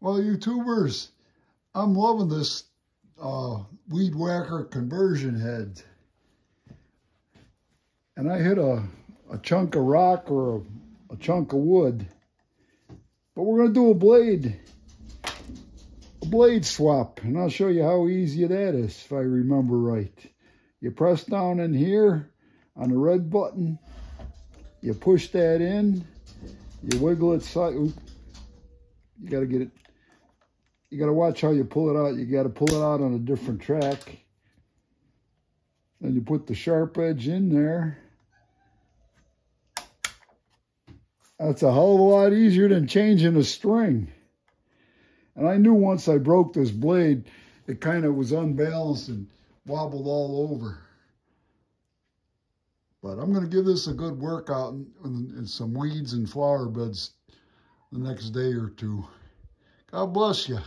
Well, YouTubers, I'm loving this uh, weed whacker conversion head. And I hit a, a chunk of rock or a, a chunk of wood. But we're going to do a blade, a blade swap. And I'll show you how easy that is, if I remember right. You press down in here on the red button. You push that in. You wiggle it side. You got to get it you got to watch how you pull it out. You got to pull it out on a different track. And you put the sharp edge in there. That's a hell of a lot easier than changing a string. And I knew once I broke this blade, it kind of was unbalanced and wobbled all over. But I'm going to give this a good workout in, in, in some weeds and flower beds the next day or two. God bless you.